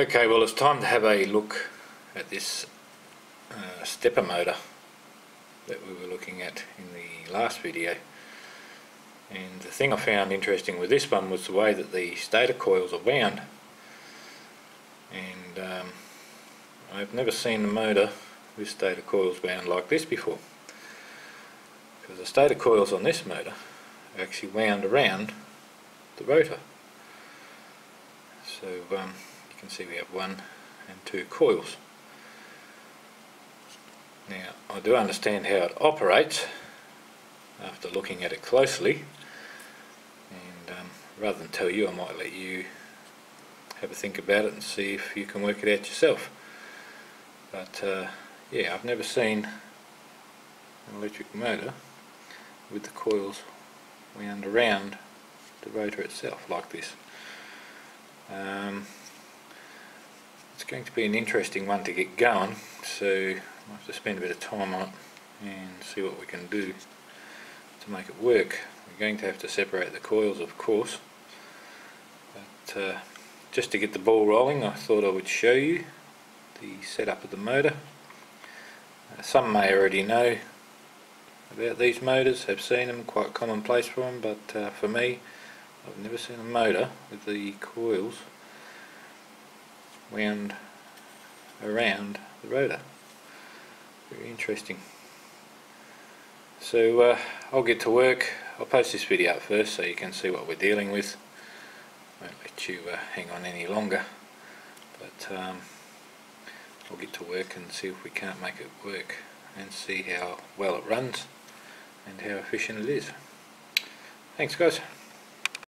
Okay, well it's time to have a look at this uh, stepper motor that we were looking at in the last video. And the thing I found interesting with this one was the way that the stator coils are wound. And um, I've never seen a motor with stator coils wound like this before. Because the stator coils on this motor are actually wound around the rotor. So um, can see we have one and two coils. Now I do understand how it operates after looking at it closely and um, rather than tell you I might let you have a think about it and see if you can work it out yourself. But uh, yeah, I've never seen an electric motor with the coils wound around the rotor itself like this. Um, going to be an interesting one to get going, so I'll have to spend a bit of time on it and see what we can do to make it work. We're going to have to separate the coils of course, but uh, just to get the ball rolling I thought I would show you the setup of the motor. Uh, some may already know about these motors, have seen them, quite commonplace for them, but uh, for me I've never seen a motor with the coils wound around the rotor. Very interesting. So uh, I'll get to work. I'll post this video up first so you can see what we're dealing with. Won't let you uh, hang on any longer. But um, I'll get to work and see if we can't make it work and see how well it runs and how efficient it is. Thanks guys.